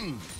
Hmm.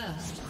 First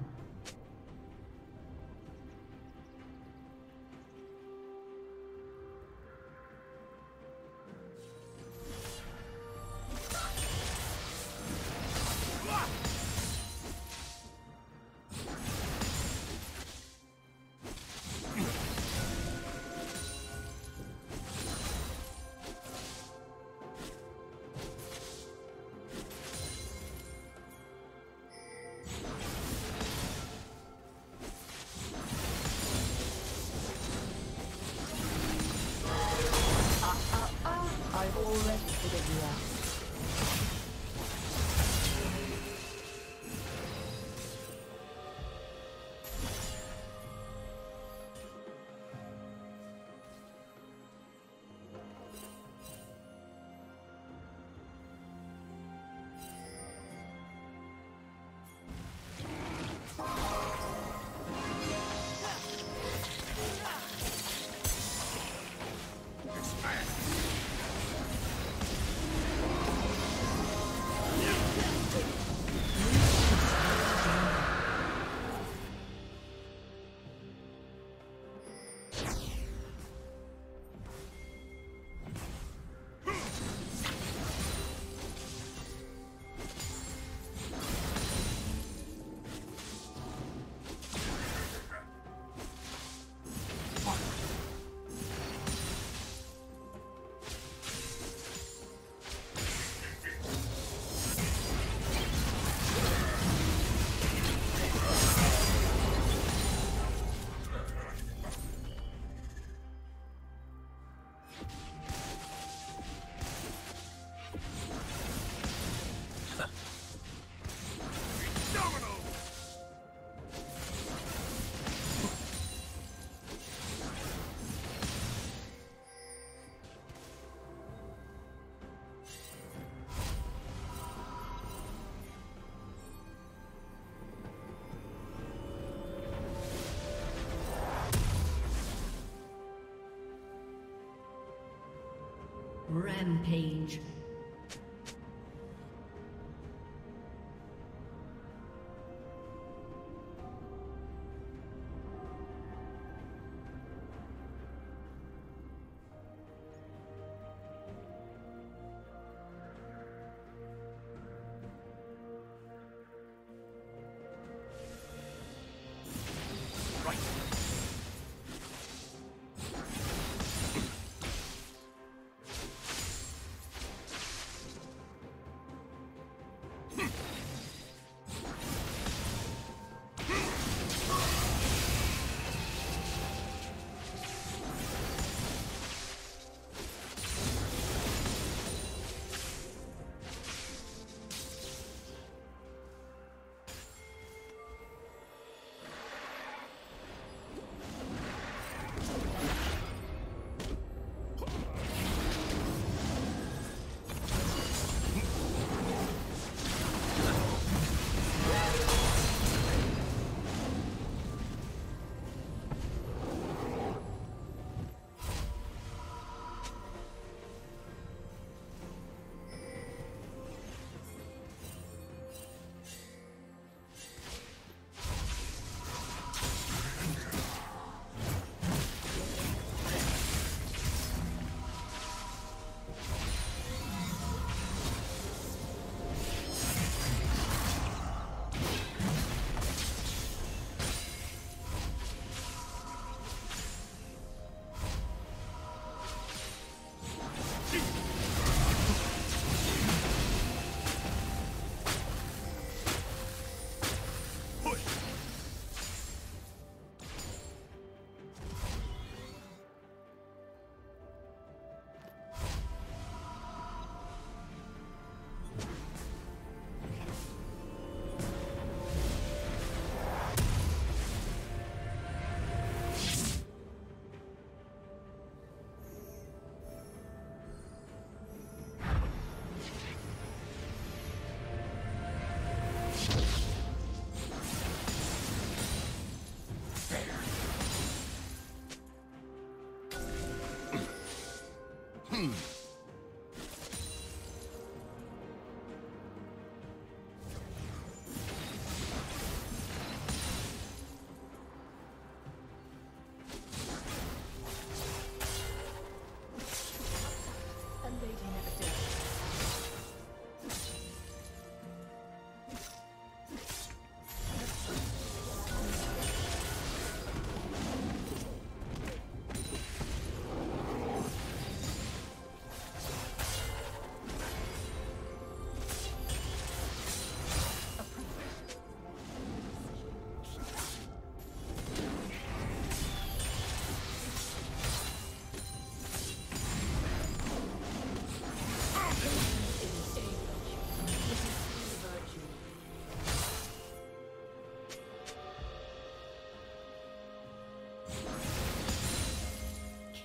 Rampage.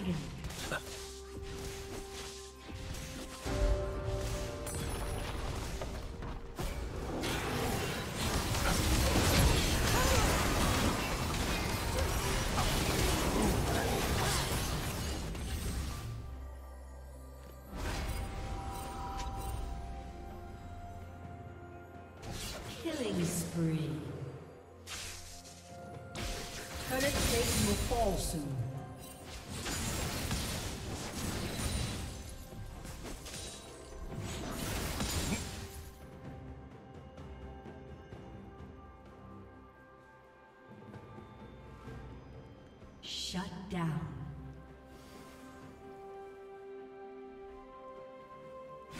Dragon. Shut down.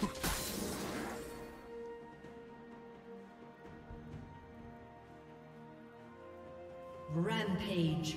Rampage.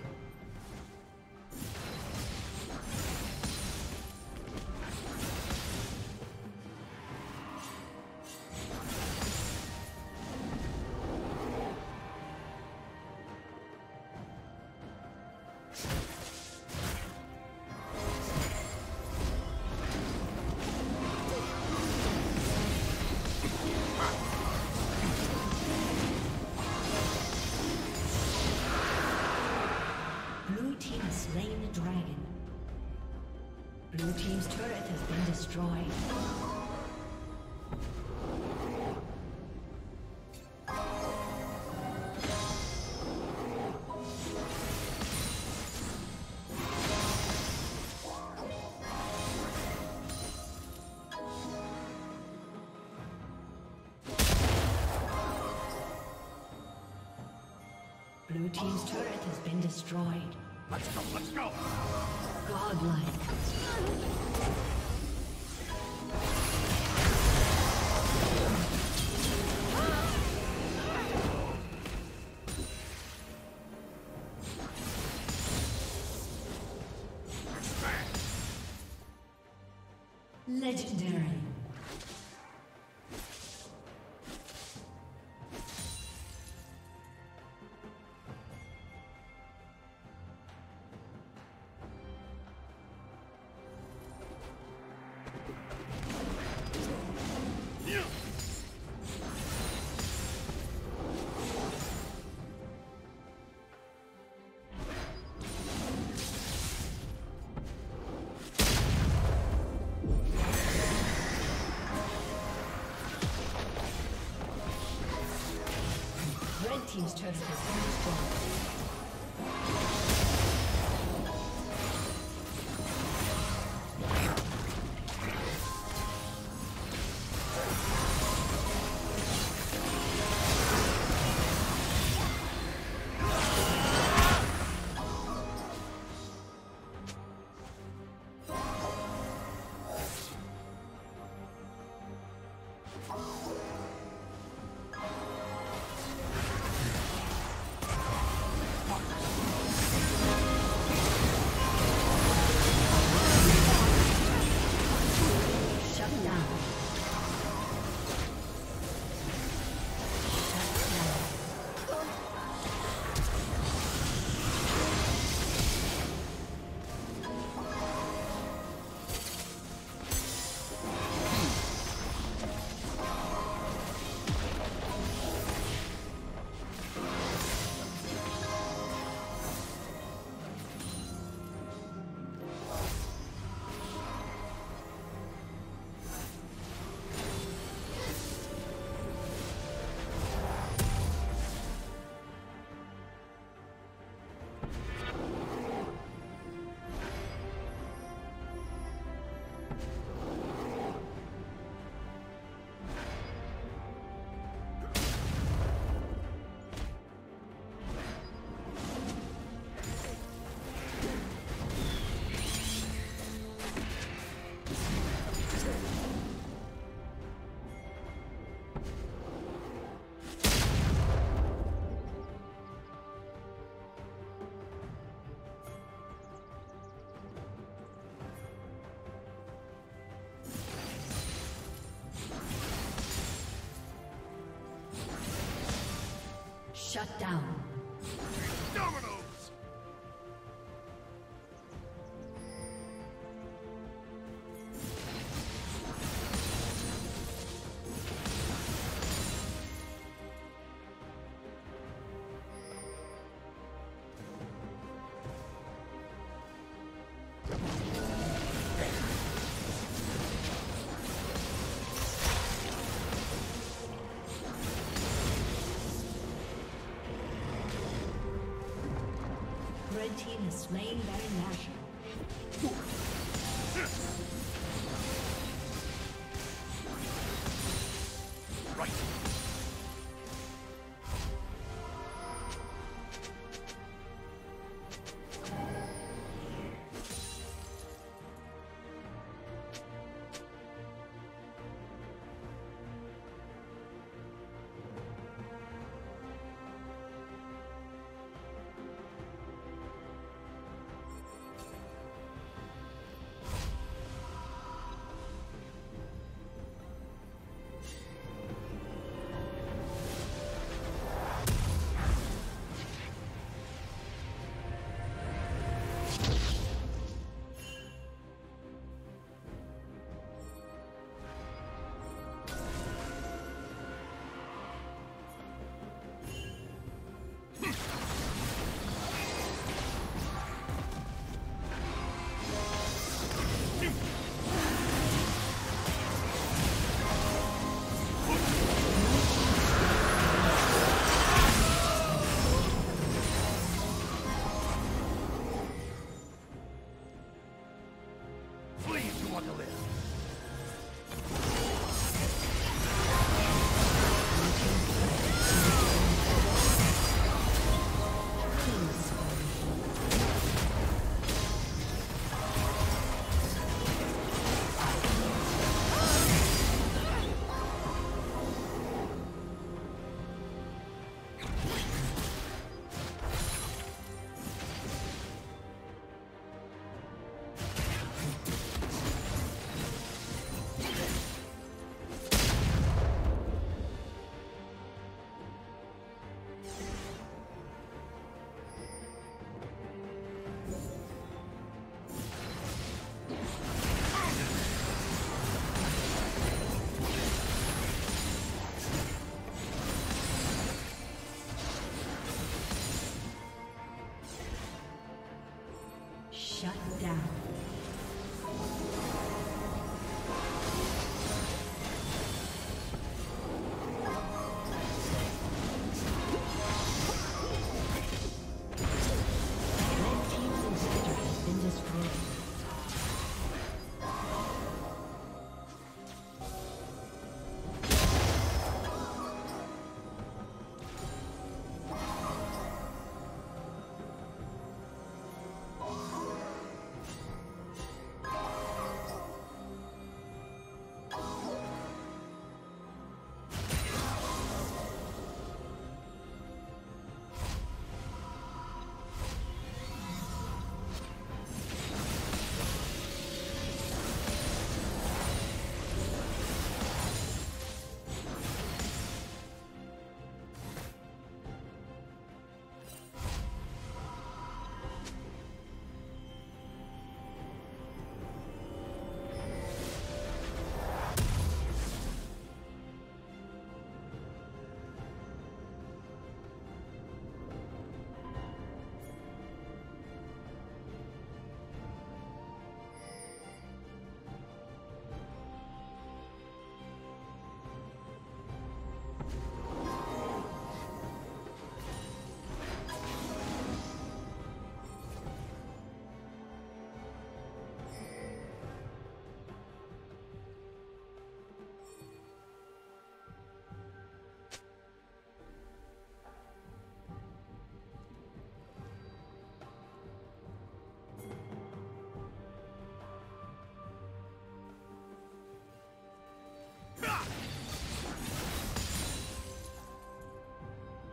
Destroyed. Blue Team's turret has been destroyed. Let's go, let's go! Godlike. Legendary. Team's turret has been destroyed. Shut down. Team has slain Baron Nashor. Right.